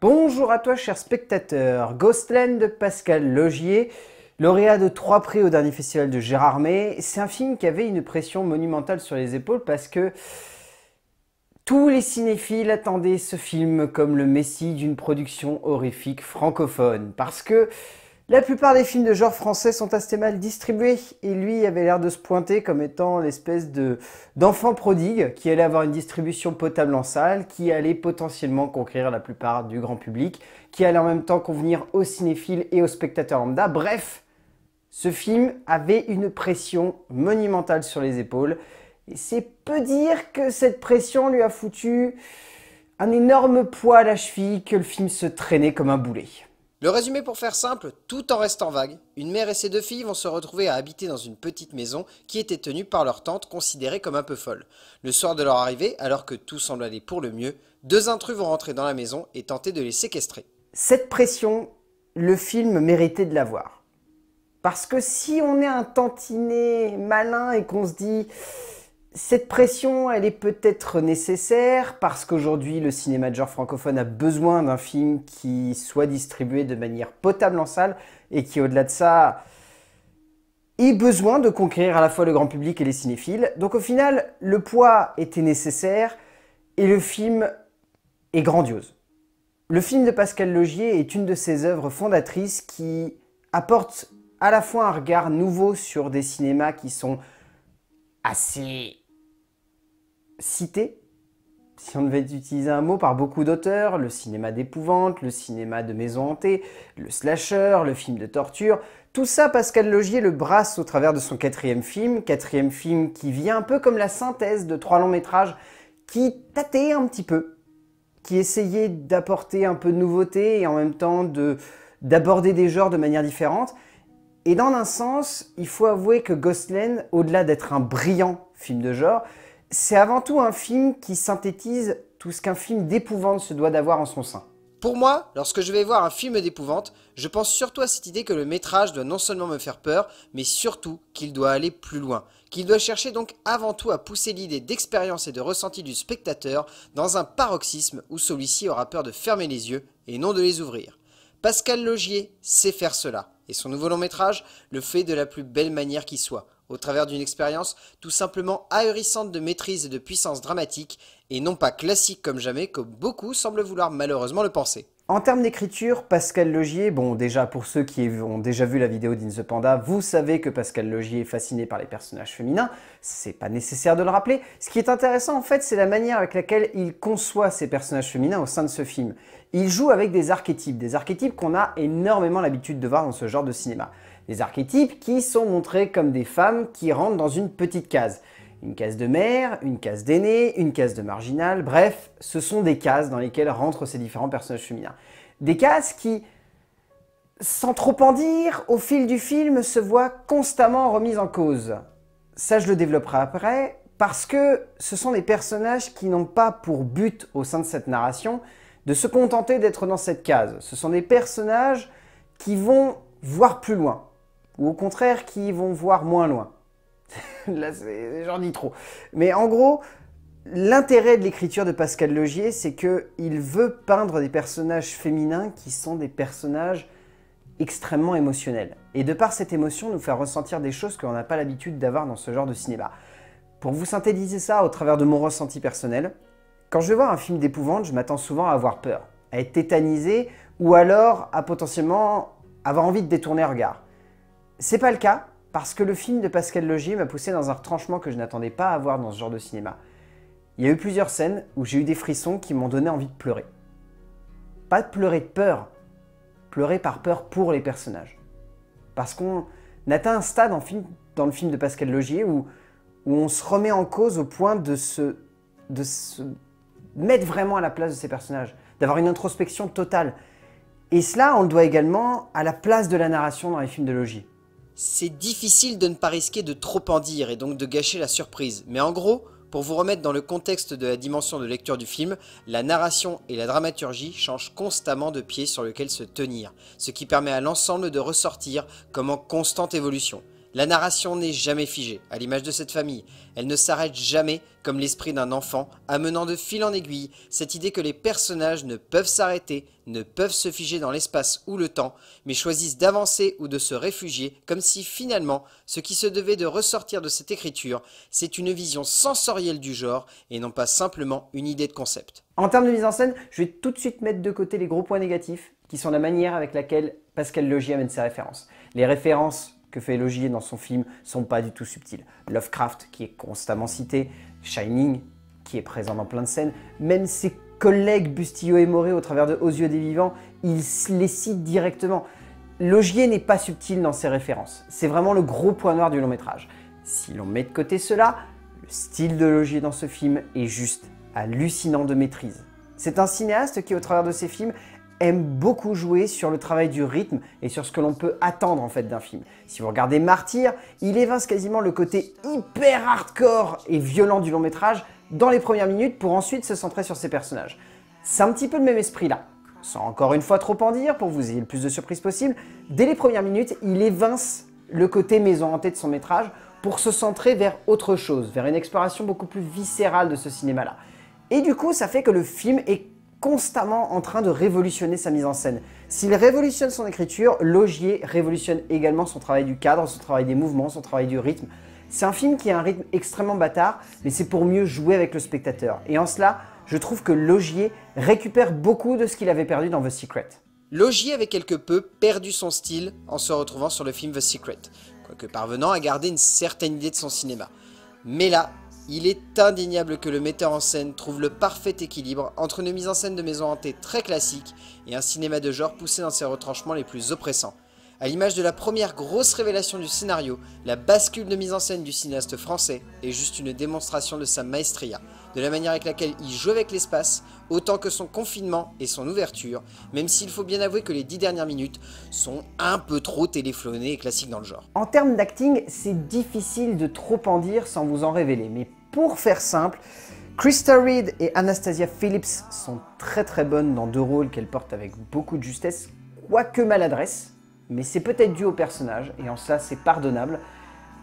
Bonjour à toi cher spectateur, Ghostland de Pascal Logier, lauréat de trois prix au dernier festival de Gérardmer. C'est un film qui avait une pression monumentale sur les épaules parce que tous les cinéphiles attendaient ce film comme le messie d'une production horrifique francophone. Parce que la plupart des films de genre français sont assez mal distribués et lui avait l'air de se pointer comme étant l'espèce de d'enfant prodigue qui allait avoir une distribution potable en salle, qui allait potentiellement conquérir la plupart du grand public, qui allait en même temps convenir aux cinéphiles et aux spectateurs lambda. Bref, ce film avait une pression monumentale sur les épaules et c'est peu dire que cette pression lui a foutu un énorme poids à la cheville que le film se traînait comme un boulet. Le résumé pour faire simple, tout en restant vague, une mère et ses deux filles vont se retrouver à habiter dans une petite maison qui était tenue par leur tante considérée comme un peu folle. Le soir de leur arrivée, alors que tout semble aller pour le mieux, deux intrus vont rentrer dans la maison et tenter de les séquestrer. Cette pression, le film méritait de l'avoir. Parce que si on est un tantinet malin et qu'on se dit cette pression, elle est peut-être nécessaire parce qu'aujourd'hui, le cinéma de genre francophone a besoin d'un film qui soit distribué de manière potable en salle et qui, au-delà de ça, ait besoin de conquérir à la fois le grand public et les cinéphiles. Donc au final, le poids était nécessaire et le film est grandiose. Le film de Pascal Logier est une de ses œuvres fondatrices qui apporte à la fois un regard nouveau sur des cinémas qui sont assez cité, si on devait utiliser un mot, par beaucoup d'auteurs, le cinéma d'épouvante, le cinéma de maison hantée, le slasher, le film de torture, tout ça Pascal Logier le brasse au travers de son quatrième film, quatrième film qui vient un peu comme la synthèse de trois longs métrages qui tâtaient un petit peu, qui essayaient d'apporter un peu de nouveauté et en même temps d'aborder des genres de manière différente. Et dans un sens, il faut avouer que Ghostland, au-delà d'être un brillant film de genre, c'est avant tout un film qui synthétise tout ce qu'un film d'épouvante se doit d'avoir en son sein. Pour moi, lorsque je vais voir un film d'épouvante, je pense surtout à cette idée que le métrage doit non seulement me faire peur, mais surtout qu'il doit aller plus loin, qu'il doit chercher donc avant tout à pousser l'idée d'expérience et de ressenti du spectateur dans un paroxysme où celui-ci aura peur de fermer les yeux et non de les ouvrir. Pascal Logier sait faire cela, et son nouveau long métrage le fait de la plus belle manière qui soit, au travers d'une expérience tout simplement ahurissante de maîtrise et de puissance dramatique, et non pas classique comme jamais, comme beaucoup semblent vouloir malheureusement le penser. En termes d'écriture, Pascal Logier, bon déjà pour ceux qui ont déjà vu la vidéo d'In the Panda, vous savez que Pascal Logier est fasciné par les personnages féminins, c'est pas nécessaire de le rappeler. Ce qui est intéressant en fait, c'est la manière avec laquelle il conçoit ces personnages féminins au sein de ce film. Il joue avec des archétypes, des archétypes qu'on a énormément l'habitude de voir dans ce genre de cinéma. Des archétypes qui sont montrés comme des femmes qui rentrent dans une petite case. Une case de mère, une case d'aîné, une case de marginal, bref, ce sont des cases dans lesquelles rentrent ces différents personnages féminins. Des cases qui, sans trop en dire, au fil du film se voient constamment remises en cause. Ça, je le développerai après, parce que ce sont des personnages qui n'ont pas pour but au sein de cette narration de se contenter d'être dans cette case. Ce sont des personnages qui vont voir plus loin ou au contraire qui vont voir moins loin. Là, j'en dis trop. Mais en gros, l'intérêt de l'écriture de Pascal Logier, c'est qu'il veut peindre des personnages féminins qui sont des personnages extrêmement émotionnels. Et de par cette émotion, nous faire ressentir des choses qu'on n'a pas l'habitude d'avoir dans ce genre de cinéma. Pour vous synthétiser ça au travers de mon ressenti personnel, quand je voir un film d'épouvante, je m'attends souvent à avoir peur, à être tétanisé, ou alors à potentiellement avoir envie de détourner le regard. C'est pas le cas, parce que le film de Pascal Logier m'a poussé dans un retranchement que je n'attendais pas à voir dans ce genre de cinéma. Il y a eu plusieurs scènes où j'ai eu des frissons qui m'ont donné envie de pleurer. Pas de pleurer de peur, pleurer par peur pour les personnages. Parce qu'on atteint un stade dans le film de Pascal Logier où, où on se remet en cause au point de se, de se mettre vraiment à la place de ces personnages, d'avoir une introspection totale. Et cela, on le doit également à la place de la narration dans les films de Logier c'est difficile de ne pas risquer de trop en dire et donc de gâcher la surprise. Mais en gros, pour vous remettre dans le contexte de la dimension de lecture du film, la narration et la dramaturgie changent constamment de pied sur lequel se tenir, ce qui permet à l'ensemble de ressortir comme en constante évolution. La narration n'est jamais figée, à l'image de cette famille. Elle ne s'arrête jamais comme l'esprit d'un enfant, amenant de fil en aiguille cette idée que les personnages ne peuvent s'arrêter, ne peuvent se figer dans l'espace ou le temps, mais choisissent d'avancer ou de se réfugier, comme si finalement, ce qui se devait de ressortir de cette écriture, c'est une vision sensorielle du genre et non pas simplement une idée de concept. En termes de mise en scène, je vais tout de suite mettre de côté les gros points négatifs, qui sont la manière avec laquelle Pascal Logier amène ses références. Les références que fait Logier dans son film sont pas du tout subtiles. Lovecraft, qui est constamment cité, Shining, qui est présent dans plein de scènes, même ses collègues Bustillo et Moré au travers de Aux yeux des vivants, ils les citent directement. Logier n'est pas subtil dans ses références. C'est vraiment le gros point noir du long métrage. Si l'on met de côté cela, le style de Logier dans ce film est juste hallucinant de maîtrise. C'est un cinéaste qui, au travers de ses films, aime beaucoup jouer sur le travail du rythme et sur ce que l'on peut attendre en fait d'un film. Si vous regardez Martyr, il évince quasiment le côté hyper hardcore et violent du long métrage dans les premières minutes pour ensuite se centrer sur ses personnages. C'est un petit peu le même esprit là. Sans encore une fois trop en dire, pour vous ayez le plus de surprises possible, dès les premières minutes, il évince le côté maison hantée de son métrage pour se centrer vers autre chose, vers une exploration beaucoup plus viscérale de ce cinéma-là. Et du coup, ça fait que le film est constamment en train de révolutionner sa mise en scène. S'il révolutionne son écriture, Logier révolutionne également son travail du cadre, son travail des mouvements, son travail du rythme. C'est un film qui a un rythme extrêmement bâtard, mais c'est pour mieux jouer avec le spectateur. Et en cela, je trouve que Logier récupère beaucoup de ce qu'il avait perdu dans The Secret. Logier avait quelque peu perdu son style en se retrouvant sur le film The Secret, quoique parvenant à garder une certaine idée de son cinéma. Mais là, il est indéniable que le metteur en scène trouve le parfait équilibre entre une mise en scène de maison hantée très classique et un cinéma de genre poussé dans ses retranchements les plus oppressants. À l'image de la première grosse révélation du scénario, la bascule de mise en scène du cinéaste français est juste une démonstration de sa maestria, de la manière avec laquelle il joue avec l'espace, autant que son confinement et son ouverture, même s'il faut bien avouer que les dix dernières minutes sont un peu trop téléphonnées et classiques dans le genre. En termes d'acting, c'est difficile de trop en dire sans vous en révéler, mais pour faire simple, Krista Reed et Anastasia Phillips sont très très bonnes dans deux rôles qu'elles portent avec beaucoup de justesse, quoique maladresse, mais c'est peut-être dû au personnage, et en cela c'est pardonnable.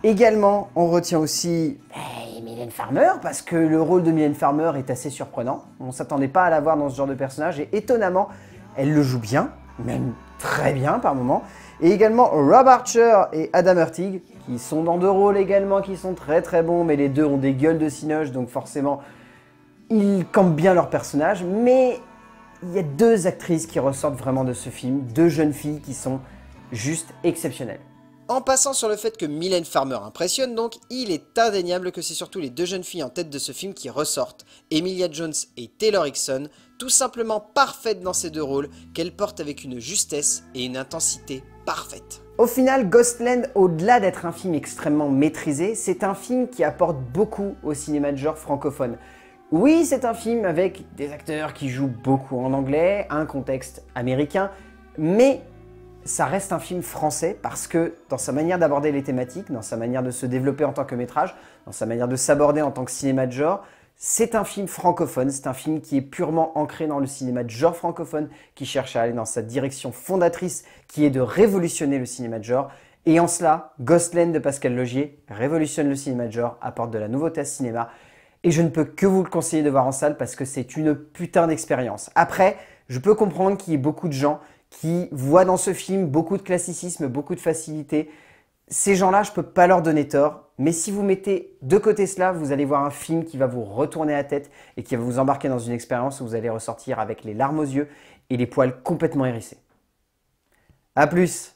Également, on retient aussi hey, Mylène Farmer, parce que le rôle de Mylène Farmer est assez surprenant. On ne s'attendait pas à la voir dans ce genre de personnage, et étonnamment, elle le joue bien, même très bien par moments. Et également Rob Archer et Adam Hurtig, qui sont dans deux rôles également qui sont très très bons, mais les deux ont des gueules de cinoche, donc forcément, ils campent bien leur personnage. Mais il y a deux actrices qui ressortent vraiment de ce film, deux jeunes filles qui sont juste exceptionnel. En passant sur le fait que Mylène Farmer impressionne donc, il est indéniable que c'est surtout les deux jeunes filles en tête de ce film qui ressortent, Emilia Jones et Taylor Hickson, tout simplement parfaites dans ces deux rôles, qu'elles portent avec une justesse et une intensité parfaite. Au final, Ghostland, au-delà d'être un film extrêmement maîtrisé, c'est un film qui apporte beaucoup au cinéma de genre francophone. Oui, c'est un film avec des acteurs qui jouent beaucoup en anglais, un contexte américain, mais ça reste un film français parce que dans sa manière d'aborder les thématiques, dans sa manière de se développer en tant que métrage, dans sa manière de s'aborder en tant que cinéma de genre, c'est un film francophone, c'est un film qui est purement ancré dans le cinéma de genre francophone, qui cherche à aller dans sa direction fondatrice, qui est de révolutionner le cinéma de genre. Et en cela, Ghostland de Pascal Logier révolutionne le cinéma de genre, apporte de la nouveauté à ce cinéma. Et je ne peux que vous le conseiller de voir en salle parce que c'est une putain d'expérience. Après, je peux comprendre qu'il y ait beaucoup de gens qui voient dans ce film beaucoup de classicisme, beaucoup de facilité. Ces gens-là, je ne peux pas leur donner tort, mais si vous mettez de côté cela, vous allez voir un film qui va vous retourner la tête et qui va vous embarquer dans une expérience où vous allez ressortir avec les larmes aux yeux et les poils complètement hérissés. A plus